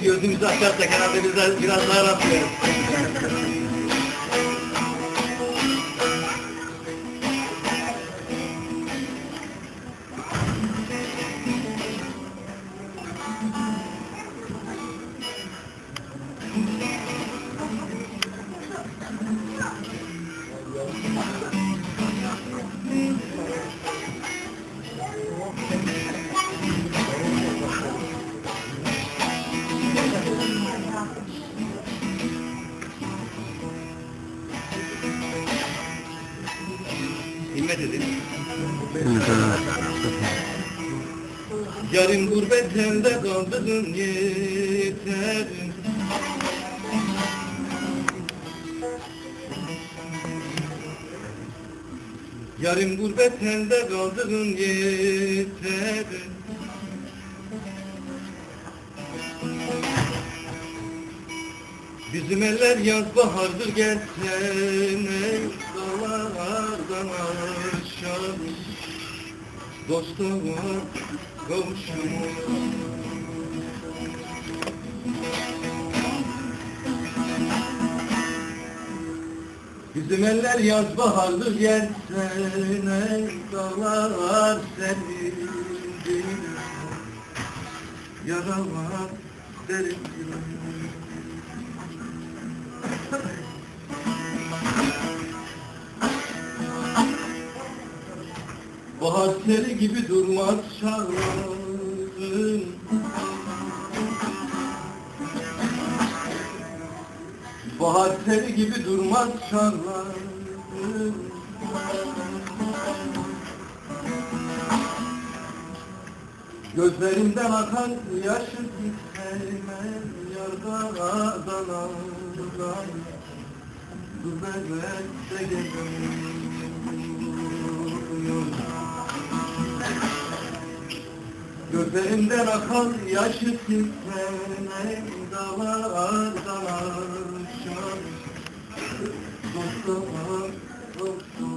gözümüzü açarsak herhalde de biraz daha rahatlıyoruz. Himmet edin. Yarın gurbet elde kaldığın yeter. Yarın gurbet elde kaldığın yeter. Bizim eller yaz bahardır gelsene Dosta var kavuşamaz Bizim eller yaz bahardır gelsene Dağlar senindir Yaralar derindir Bahar gibi durmaz şarkın Bahar gibi durmaz şarkın Gözlerimden akan yaşı gitmez Yardan ağdan Gurbette geziyor Gözlerimden akan yaşı sizlerine dalar dalar şan Dostum, dostum.